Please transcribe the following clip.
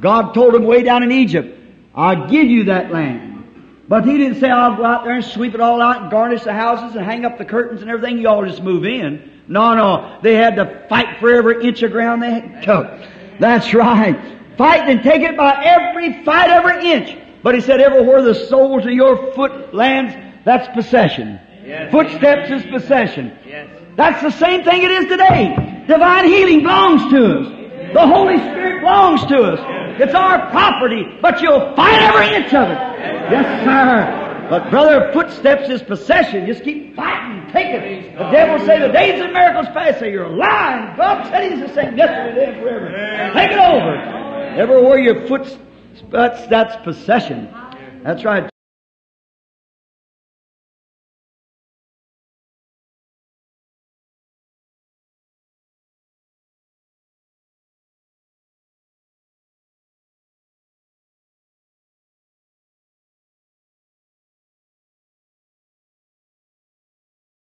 God told him way down in Egypt, I'll give you that land. But he didn't say, I'll go out there and sweep it all out and garnish the houses and hang up the curtains and everything. You all just move in. No, no. They had to fight for every inch of ground they took. That's right. Fight and take it by every fight, every inch. But he said, everywhere the soles of your foot lands, that's possession. Yes. Footsteps is possession. Yes. That's the same thing it is today. Divine healing belongs to us. The Holy Spirit belongs to us. It's our property, but you'll fight every inch of it. Yes, sir. But brother, footsteps is possession. Just keep fighting. Take it. The devil say the days of miracles past. Say you're lying. God said He's the same yesterday, today, and forever. Take it over. Everywhere your foot that's that's possession. That's right.